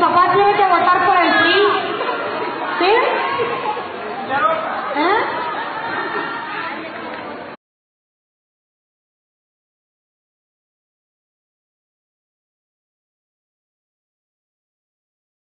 宝宝，今天我大